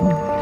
Mm.